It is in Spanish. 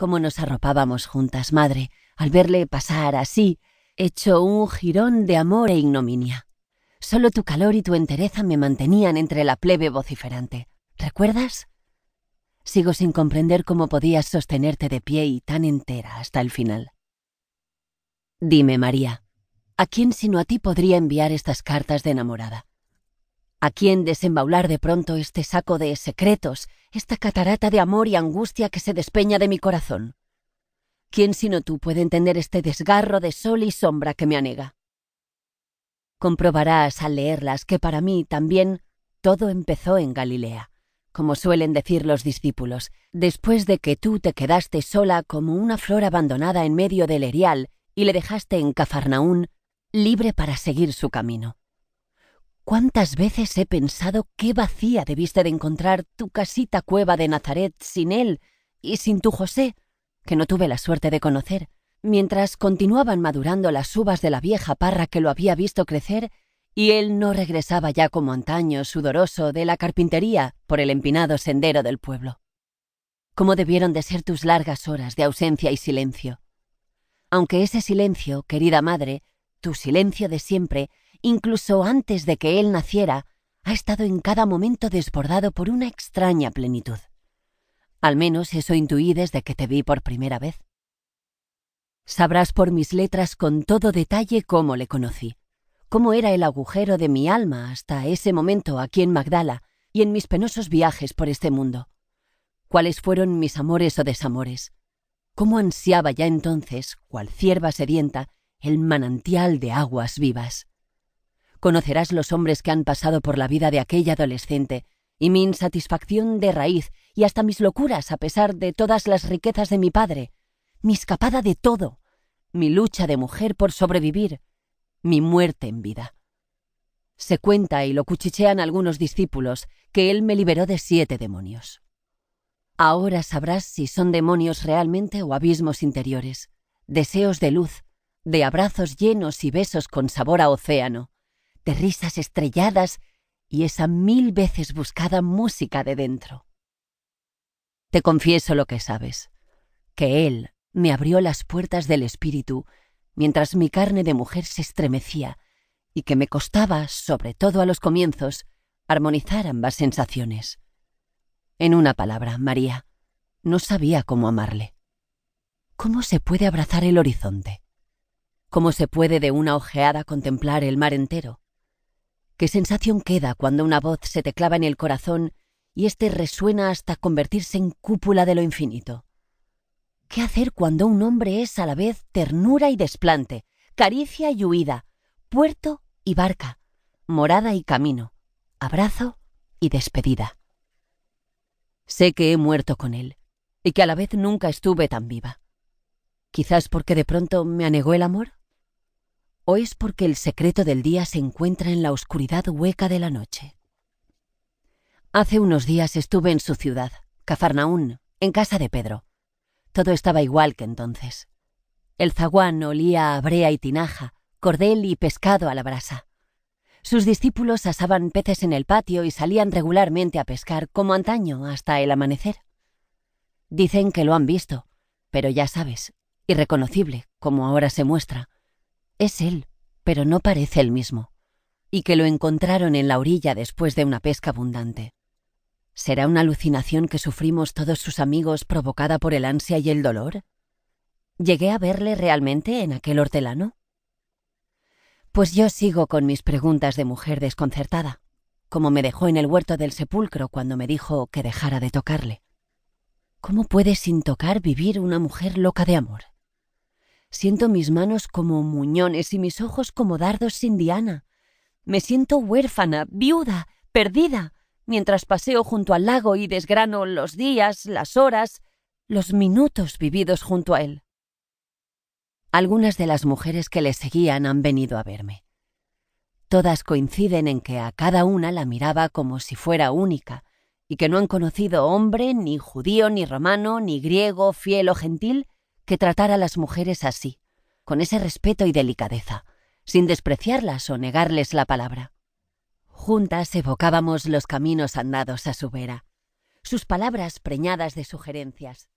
cómo nos arropábamos juntas, madre, al verle pasar así, hecho un jirón de amor e ignominia. Solo tu calor y tu entereza me mantenían entre la plebe vociferante. ¿Recuerdas? Sigo sin comprender cómo podías sostenerte de pie y tan entera hasta el final. Dime, María, ¿a quién sino a ti podría enviar estas cartas de enamorada? ¿A quién desembaular de pronto este saco de secretos, esta catarata de amor y angustia que se despeña de mi corazón? ¿Quién sino tú puede entender este desgarro de sol y sombra que me anega? Comprobarás al leerlas que para mí también todo empezó en Galilea, como suelen decir los discípulos, después de que tú te quedaste sola como una flor abandonada en medio del erial y le dejaste en Cafarnaún libre para seguir su camino. ¿Cuántas veces he pensado qué vacía debiste de encontrar tu casita cueva de Nazaret sin él y sin tu José, que no tuve la suerte de conocer, mientras continuaban madurando las uvas de la vieja parra que lo había visto crecer y él no regresaba ya como antaño sudoroso de la carpintería por el empinado sendero del pueblo. ¿Cómo debieron de ser tus largas horas de ausencia y silencio? Aunque ese silencio, querida madre, tu silencio de siempre, incluso antes de que él naciera, ha estado en cada momento desbordado por una extraña plenitud. Al menos eso intuí desde que te vi por primera vez. Sabrás por mis letras con todo detalle cómo le conocí, cómo era el agujero de mi alma hasta ese momento aquí en Magdala y en mis penosos viajes por este mundo, cuáles fueron mis amores o desamores, cómo ansiaba ya entonces, cual cierva sedienta, el manantial de aguas vivas. Conocerás los hombres que han pasado por la vida de aquella adolescente y mi insatisfacción de raíz y hasta mis locuras a pesar de todas las riquezas de mi padre, mi escapada de todo, mi lucha de mujer por sobrevivir, mi muerte en vida. Se cuenta y lo cuchichean algunos discípulos que él me liberó de siete demonios. Ahora sabrás si son demonios realmente o abismos interiores, deseos de luz, de abrazos llenos y besos con sabor a océano, de risas estrelladas y esa mil veces buscada música de dentro. Te confieso lo que sabes, que Él me abrió las puertas del espíritu mientras mi carne de mujer se estremecía y que me costaba, sobre todo a los comienzos, armonizar ambas sensaciones. En una palabra, María, no sabía cómo amarle. ¿Cómo se puede abrazar el horizonte? ¿Cómo se puede de una ojeada contemplar el mar entero? ¿Qué sensación queda cuando una voz se te clava en el corazón y éste resuena hasta convertirse en cúpula de lo infinito? ¿Qué hacer cuando un hombre es a la vez ternura y desplante, caricia y huida, puerto y barca, morada y camino, abrazo y despedida? Sé que he muerto con él y que a la vez nunca estuve tan viva. Quizás porque de pronto me anegó el amor. ¿O es porque el secreto del día se encuentra en la oscuridad hueca de la noche? Hace unos días estuve en su ciudad, Cafarnaún, en casa de Pedro. Todo estaba igual que entonces. El zaguán olía a brea y tinaja, cordel y pescado a la brasa. Sus discípulos asaban peces en el patio y salían regularmente a pescar como antaño hasta el amanecer. Dicen que lo han visto, pero ya sabes, irreconocible, como ahora se muestra, es él, pero no parece el mismo, y que lo encontraron en la orilla después de una pesca abundante. ¿Será una alucinación que sufrimos todos sus amigos provocada por el ansia y el dolor? ¿Llegué a verle realmente en aquel hortelano? Pues yo sigo con mis preguntas de mujer desconcertada, como me dejó en el huerto del sepulcro cuando me dijo que dejara de tocarle. ¿Cómo puede sin tocar vivir una mujer loca de amor? Siento mis manos como muñones y mis ojos como dardos sin diana. Me siento huérfana, viuda, perdida, mientras paseo junto al lago y desgrano los días, las horas, los minutos vividos junto a él. Algunas de las mujeres que le seguían han venido a verme. Todas coinciden en que a cada una la miraba como si fuera única, y que no han conocido hombre, ni judío, ni romano, ni griego, fiel o gentil, que tratar a las mujeres así, con ese respeto y delicadeza, sin despreciarlas o negarles la palabra. Juntas evocábamos los caminos andados a su vera, sus palabras preñadas de sugerencias,